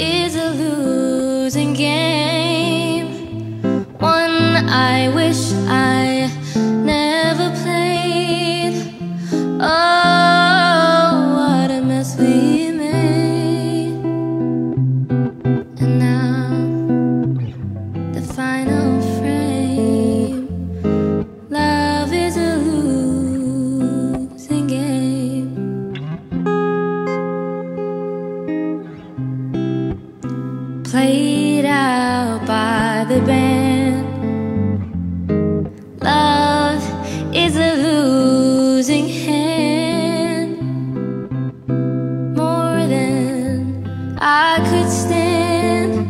is a losing game. played out by the band. Love is a losing hand, more than I could stand.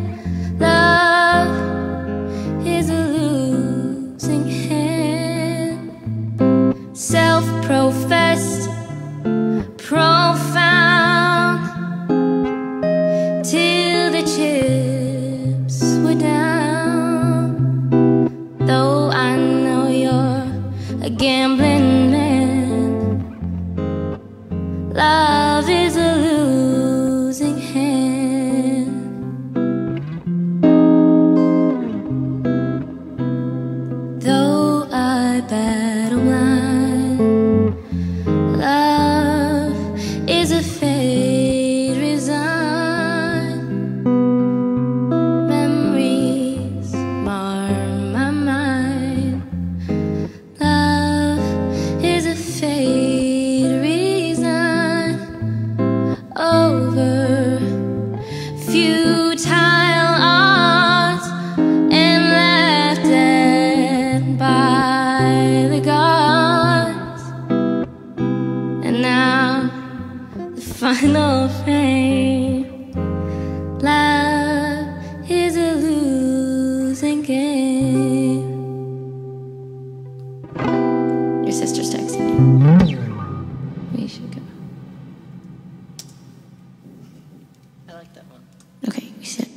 Love is a losing hand, self professed, professed. Gambling man. Love is a losing hand. Though I battle blind, love is a Gods, And now the final frame. Love is a losing game. Your sister's texting me. We should go. I like that one. Okay, we should.